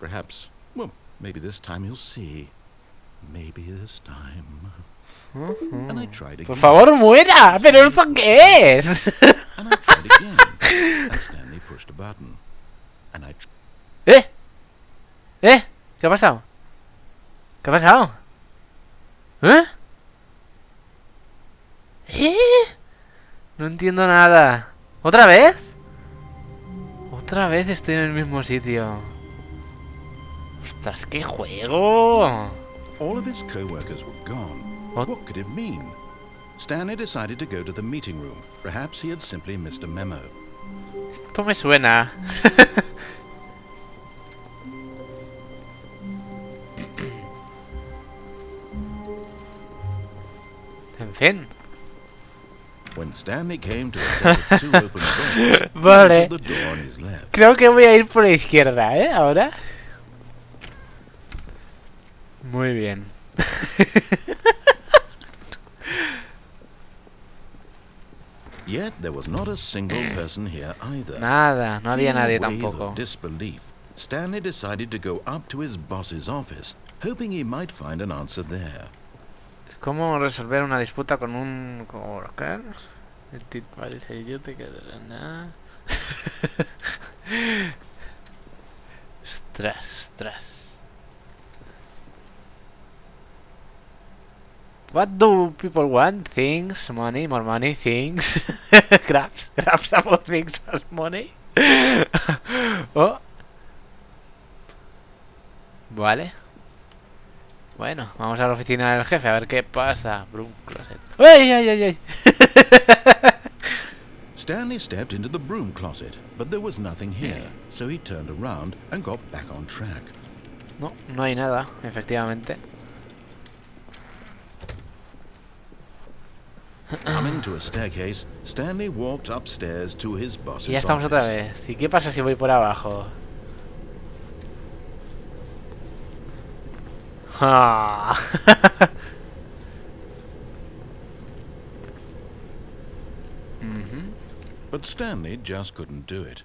Perhaps, well, maybe this time he'll see. Maybe this time. And I tried Por again. favor, muera. ¿Pero esto qué es? And I tried again. and Stanley pushed a button. And I tr- ¿Eh? ¿Eh? ¿Qué ha pasado? ¿Qué ha pasado? ¿Eh? ¿Eh? No entiendo nada. ¿Otra vez? Otra vez estoy en el mismo sitio. Ostras, qué juego. all of his co-workers were gone. What? What could it mean? Stanley decided to go to the meeting room. Perhaps he had simply missed a memo. Esto me suena. en fin. When Stanley came to a set of two open doors, he Vale. entered the door on his left. Creo que voy a ir por la izquierda, ¿eh? Ahora. Muy bien. Yet there was not a single person here either. Nada, no había nadie tampoco. Disbelief, Stanley decided to go up to his boss's office, hoping he might find an answer there. ¿Cómo resolver una disputa con un coworker? El tit parece idiota que... Nah. ostras, ostras. What do people want? Things, money, more money, things. grabs, grabs about things plus money. oh. Vale. Bueno, vamos a la oficina del jefe a ver qué pasa. Broom closet. ¡Ay, ay, ay, ay! Stanley stepped into the broom closet, but there was nothing here, so he turned around and got back on track. No, no hay nada, efectivamente. Coming to a staircase, Stanley walked upstairs to his boss's Y ya estamos otra vez. ¿Y qué pasa si voy por abajo? Ah. But Stanley just couldn't do it.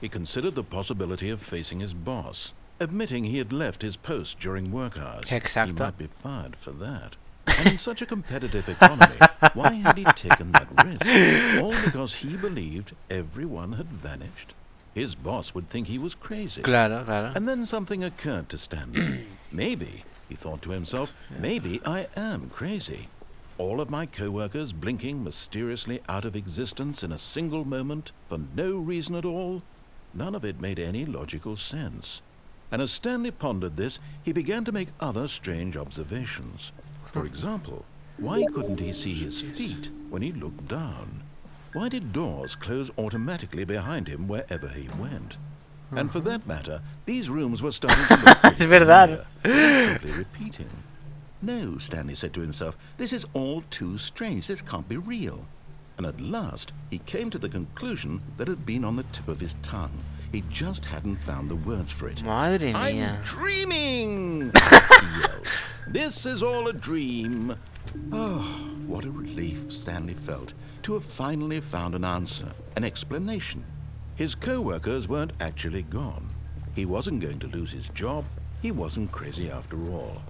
He considered the possibility of facing his boss, admitting he had left his post during work hours. He might be fired for that. And in such a competitive economy, why had he taken that risk? All because he believed everyone had vanished? His boss would think he was crazy. Claro, claro. And then something occurred to Stanley. maybe, he thought to himself, maybe I am crazy. All of my co-workers blinking mysteriously out of existence in a single moment for no reason at all? None of it made any logical sense. And as Stanley pondered this, he began to make other strange observations. For example, why couldn't he see his feet when he looked down? Why did doors close automatically behind him wherever he went? And for that matter, these rooms were starting to look Es verdad. familiar. Simply repeating. No, Stanley said to himself, this is all too strange. This can't be real. And at last, he came to the conclusion that had been on the tip of his tongue. He just hadn't found the words for it. Madre I'm mía. dreaming! This is all a dream. Oh, what a relief Stanley felt to have finally found an answer, an explanation. His co-workers weren't actually gone. He wasn't going to lose his job. He wasn't crazy after all.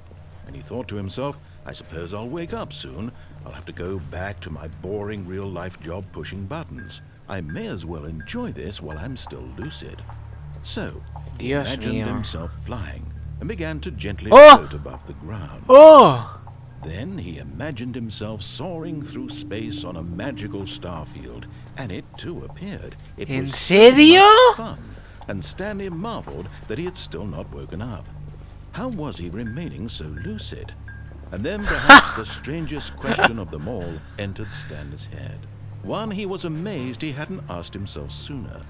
And he thought to himself, I suppose I'll wake up soon. I'll have to go back to my boring real-life job pushing buttons. I may as well enjoy this while I'm still lucid. So, he Dios imagined mío. himself flying and began to gently Oh! float above the ground. ¡Oh! Then he imagined himself soaring through space on a magical starfield, and it too appeared. It ¿En was serio? fun, and Stanley marveled that he had still not woken up. How was he remaining so lucid? And then perhaps the strangest question of them all entered Stanley's head. One he was amazed he hadn't asked himself sooner.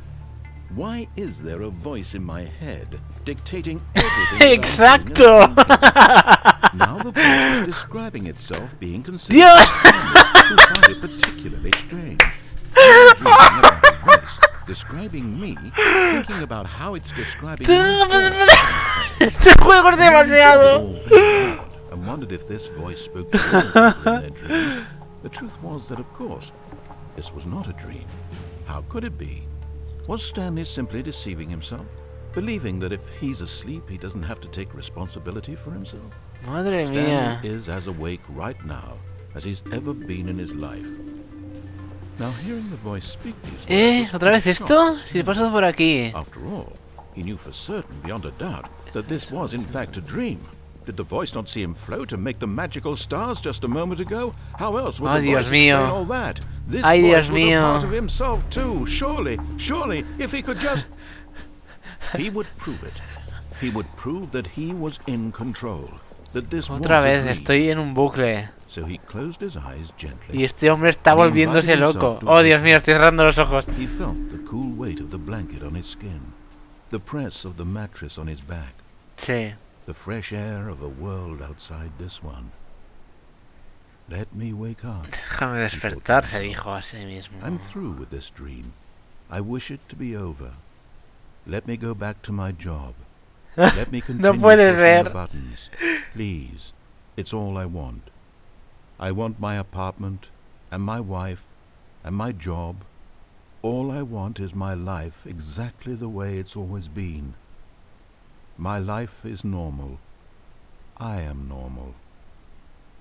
Why is there a voice in my head dictating everything? that I'm doing and ¡Exacto! Now the voice was describing itself being considered who found it particularly strange. Dreaming about the voice describing me, thinking about how it's describing me. Este juego es demasiado. and wondered if this voice spoke to all people in their dream. The truth was that, of course, this was not a dream. How could it be? Was Stanley simply deceiving himself? believing that if he's asleep, he doesn't have to take responsibility for himself. Madre mía. Stanley is as awake right now as he's ever been in his life. Now, hearing the voice speak these words ¿Eh? ¿Otra vez esto? Si pasado por aquí. After all, he knew for certain, beyond a doubt, that this was in fact a dream. Did the voice not see him float and make the magical stars just a moment ago? How else would Ay, the Dios voice explain all that? This Ay, voice Dios was mío. a part of himself too. Surely, surely, if he could just... he would prove it. He would prove that he was in control. That this Otra was vez, estoy en un bucle. So he closed his eyes gently. Y este hombre está volviéndose loco. Oh, Dios mío, estoy cerrando los ojos. He felt the cool weight of the blanket on his skin, the press of the mattress on his back, Sí. The fresh air of a world outside this one. Let me wake up. Déjame despertar, se dijo a sí mismo. I'm through with this dream. I wish it to be over. Let me go back to my job. Let me continue puede pushing the buttons. Please. It's all I want. I want my apartment and my wife and my job. All I want is my life exactly the way it's always been. My life is normal. I am normal.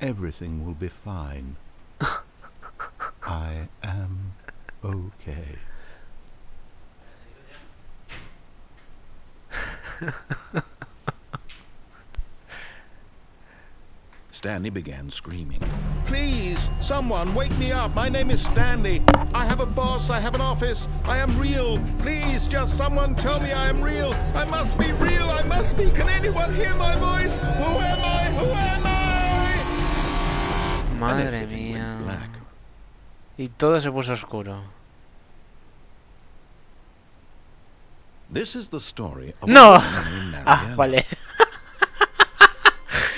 Everything will be fine. I am okay. Stanley began screaming. Please, someone, wake me up. My name is Stanley. I have a boss. I have an office. I am real. Please, just someone tell me I am real. I must be real. I must be. Can anyone hear my voice? Who am I? Who am I? Madre mía. black. Y todo se puso oscuro. This is the story of No. a woman named Ah, vale.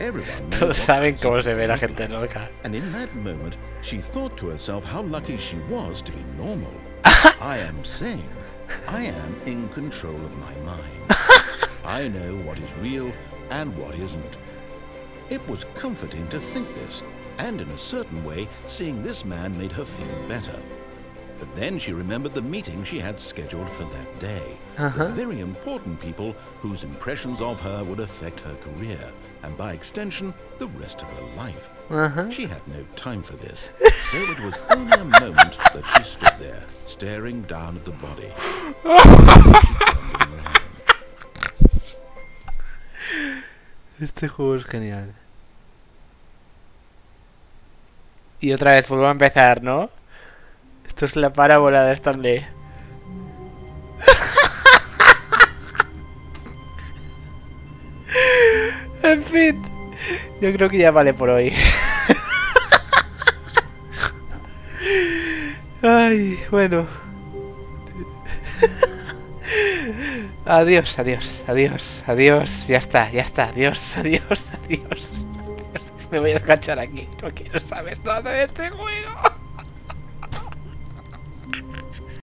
Everyone knows Todos what saben cómo se ve la gente loca. And in that moment, she thought to herself how lucky she was to be normal. I am sane. I am in control of my mind. I know what is real and what isn't. It was comforting to think this, and in a certain way, seeing this man made her feel better. But then she remembered the meeting she had scheduled for that day. The uh-huh. very important people whose impressions of her would affect her career, and by extension, the rest of her life. Uh-huh. She had no time for this, so it was only a moment that she stood there, staring down at the body. She turned around. Este juego es genial. Y otra vez vuelvo a empezar, ¿no? Es la parábola de Stanley. en fin, yo creo que ya vale por hoy. Ay, bueno. Adiós, adiós, adiós, adiós. Ya está, ya está. Adiós, adiós. adiós. Me voy a escachar aquí. No quiero saber nada de este juego.